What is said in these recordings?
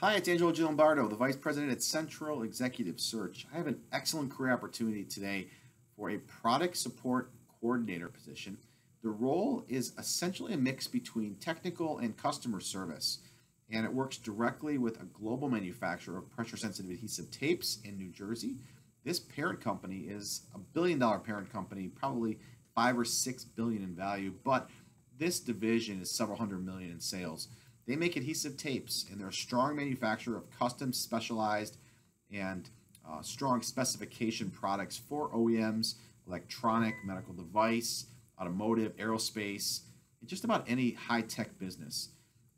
Hi, it's Angelo Gilombardo, the Vice President at Central Executive Search. I have an excellent career opportunity today for a product support coordinator position. The role is essentially a mix between technical and customer service, and it works directly with a global manufacturer of pressure sensitive adhesive tapes in New Jersey. This parent company is a billion dollar parent company, probably five or six billion in value, but this division is several hundred million in sales. They make adhesive tapes, and they're a strong manufacturer of custom, specialized, and uh, strong specification products for OEMs, electronic, medical device, automotive, aerospace, and just about any high tech business.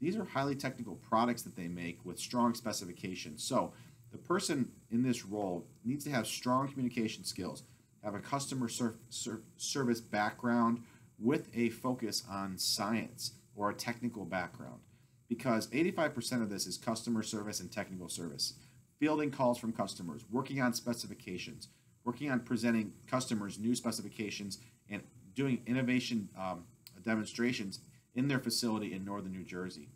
These are highly technical products that they make with strong specifications. So, the person in this role needs to have strong communication skills, have a customer ser- ser- service background with a focus on science or a technical background because 85% of this is customer service and technical service. Fielding calls from customers, working on specifications, working on presenting customers new specifications, and doing innovation um, demonstrations in their facility in northern New Jersey.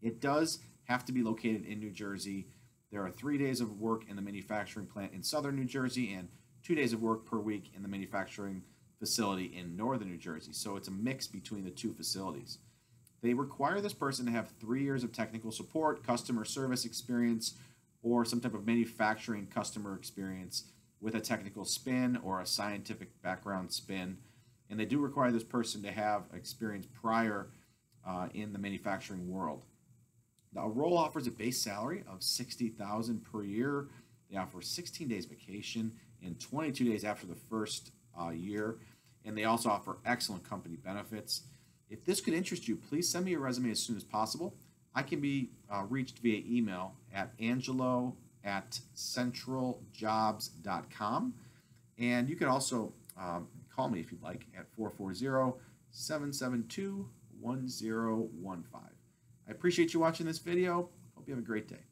It does have to be located in New Jersey. There are three days of work in the manufacturing plant in southern New Jersey and two days of work per week in the manufacturing facility in northern New Jersey. So it's a mix between the two facilities. They require this person to have three years of technical support, customer service experience, or some type of manufacturing customer experience with a technical spin or a scientific background spin. And they do require this person to have experience prior uh, in the manufacturing world. The role offers a base salary of 60000 per year. They offer 16 days vacation and 22 days after the first uh, year. And they also offer excellent company benefits. If this could interest you, please send me your resume as soon as possible. I can be uh, reached via email at angelo at centraljobs.com. And you can also um, call me if you'd like at 440 772 1015. I appreciate you watching this video. Hope you have a great day.